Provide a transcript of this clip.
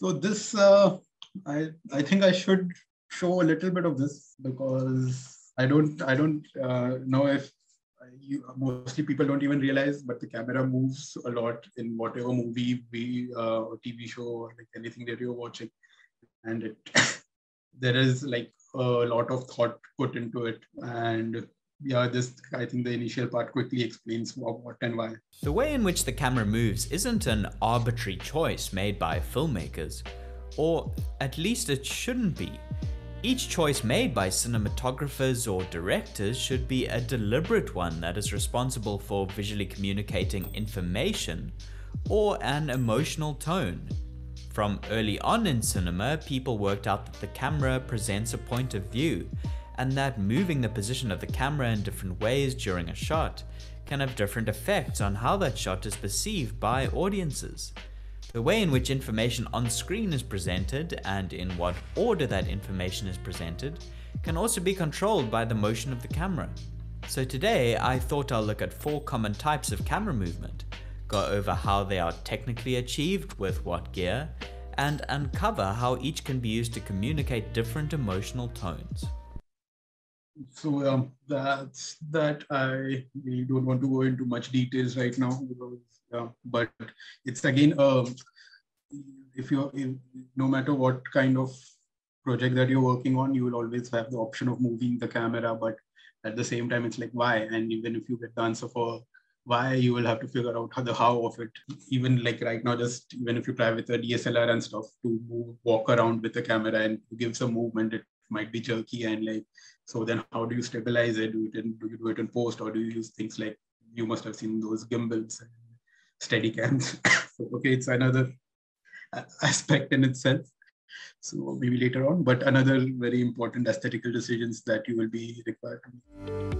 So this, uh, I I think I should show a little bit of this because I don't I don't uh, know if you, mostly people don't even realize, but the camera moves a lot in whatever movie we uh, or TV show or like anything that you're watching, and it there is like a lot of thought put into it. And yeah, this I think the initial part quickly explains what, what and why. The way in which the camera moves isn't an arbitrary choice made by filmmakers, or at least it shouldn't be. Each choice made by cinematographers or directors should be a deliberate one that is responsible for visually communicating information or an emotional tone. From early on in cinema, people worked out that the camera presents a point of view and that moving the position of the camera in different ways during a shot can have different effects on how that shot is perceived by audiences. The way in which information on screen is presented and in what order that information is presented can also be controlled by the motion of the camera. So today I thought I'll look at four common types of camera movement, go over how they are technically achieved with what gear, and uncover how each can be used to communicate different emotional tones so um, that's that i don't want to go into much details right now because but it's again uh, if you're no matter what kind of project that you're working on you will always have the option of moving the camera but at the same time it's like why? And even if you get the answer for why you will have to figure out how the how of it. Even like right now just even if you try with a dslr and stuff to move, walk around with the camera and give some movement it might be jerky and like so then how do you stabilize it? Do, it in, do you do it in post or do you use things like you must have seen those gimbals and Steadicams. so, okay, it's another aspect in itself. So maybe later on, but another very important aesthetical decisions that you will be required to make.